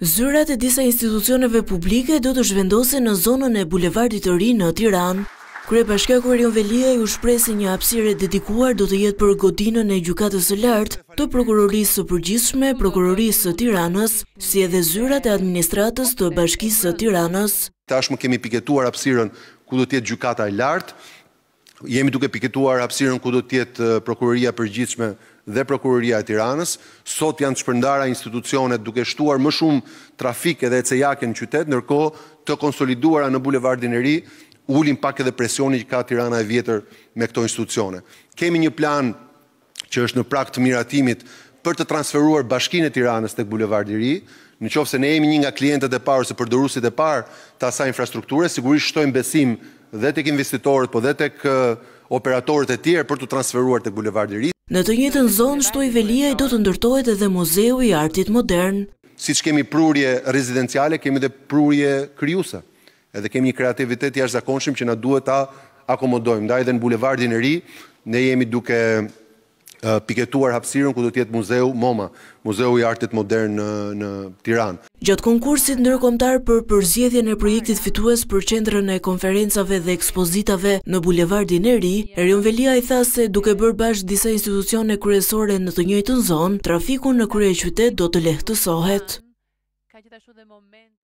Zyrat e disa institucioneve publike do të zhvendosen në zonën e Bulevardit të Ri në Tiranë. Kryebashkiaku Erion Veliaj u shpreh se një hapësirë e dedikuar do të jetë për godinën e Gjykatës së Lartë, të Prokurorisë së Përgjithshme, Prokurorisë së Tiranës, si edhe zyrat e administratës të Bashkisë së Tiranës. Tashmë kemi piketuar hapësirën ku do të jetë Gjykata e Lartë. Jemi duke piketuar hapësirën ku do të jetë Prokuroria e Përgjithshme dhe Prokuroria e Tiranës. Sot janë të shpërndara institucionet duke shtuar më shumë trafik edhe ecejake në qytet, ndërkohë të konsoliduara në Bulevardin e Ri ulin pak edhe presionin që ka Tirana e Vjetër me këto institucione. Kemi një plan që është në prag të miratimit për të transferuar Bashkinë e Tiranës tek Bulevardi i Ri. Në qoftë se ne jemi një nga klientët e parë ose përdoruesit e parë të asaj infrastrukture, sigurisht shtojmë besim dhe tek investitorët, po dhe tek operatorët e tjerë për t'u transferuar tek Bulevardi i Ri. Në të njëjtën zonë, shtoi Veliaj do të ndërtohet edhe Muzeu i Artit Modern. Siç kemi prurje rezidenciale, kemi dhe prurje krijuese. Edhe kemi një kreativitet të jashtëzakonshëm që na duhet ta akomodojmë. Ndaj edhe në Bulevardin e Ri ne jemi duke piketuar hapësirën ku do të jetë muzeu MoMa, Muzeu i Artit Modern në Tiranë. Gjatë konkursit ndërkombëtar për përzgjedhjen e projektit fitues për Qendrën e Konferencave dhe Ekspozitave në Bulevardin e Ri, Erion Veliaj tha se duke bërë bashkë disa institucione kryesore në të njëjtën zonë, trafiku në kryeqytet do të lehtësohet.